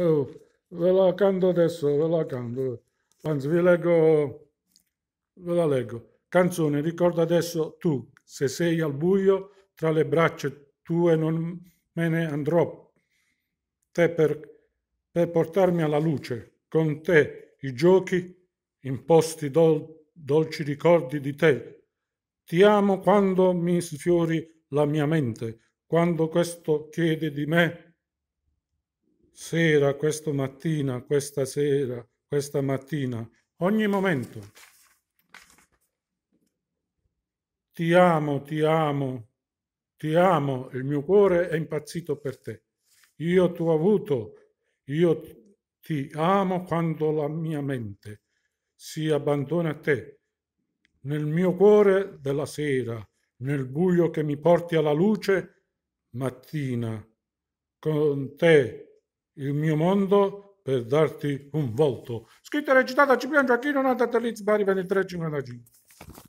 Oh, ve la canto adesso, ve la canto. Anzi, vi leggo, ve la leggo. Canzone, ricorda adesso tu, se sei al buio, tra le braccia tue non me ne andrò. Te per, per portarmi alla luce, con te i giochi, imposti dol, dolci ricordi di te. Ti amo quando mi sfiori la mia mente, quando questo chiede di me sera, questa mattina, questa sera, questa mattina, ogni momento. Ti amo, ti amo, ti amo, il mio cuore è impazzito per te. Io ti ho avuto, io ti amo quando la mia mente si abbandona a te. Nel mio cuore della sera, nel buio che mi porti alla luce, mattina, con te il mio mondo per darti un volto. Scritto e recitato a Cipriano Giacchino, nata a Talizzi, Bari 2355.